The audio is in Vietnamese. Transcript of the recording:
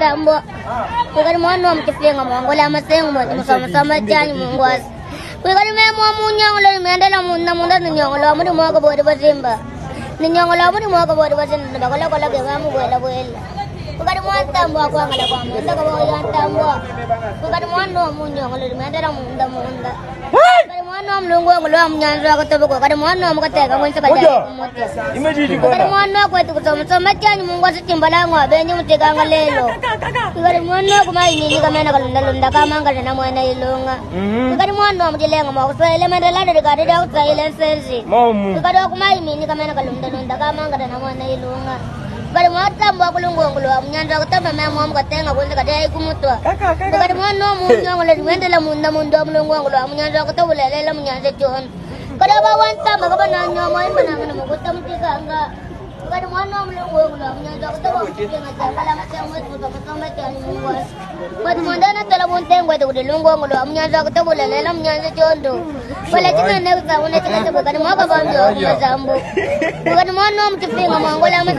tambo. Kuikari mwana wa mchiflinga mwangola amasengo musomasoma jani mungwasi kuikari memwa munyongolo nimuendela namunda ninyongolowa mudi mwoko bodi bozimba ninyongolowa mudi mwana wa mulungu wangu lwa munyanzi wako tobuko kati mwana wa mukateka ngwense kati mwana wakwetu kutsomtsoma tyanyu mungu asitimba langu abenye mutekanga lelo. ikati mwana waku mainini kamena kalundalunda kamangala na mwana ilunga. Ikati mwana wa mutilenga mwakuswaile mandaladiri kati dakuswaile nsenzi ikati waku mainini kamena kalundalunda kamangala na mwana ilunga. Ikali mwatambo wakulungungulu wa munyanza kutamba mema wamukatenga kunzi kati aikumutwa ikali mwana wamunyongolo limwendela munda munda wa mulungungulu wa munyanza kutabulelela munyanza chono kali aba wantamba kaba nanyoma imbanangana mukutamtikanga Bukan mana belum gua belum nyata aku tahu aku dia ngajak kalau macam itu sama sama cari mungkas. Buat mana nak telah bunteng gua tu di lunggu ngulu aku nyata aku tahu boleh lelam nyata jondo. Boleh cina nak tahu nak cina bukan mana kau bangga aku mazambu. Bukan mana om cepi ngomong gua lama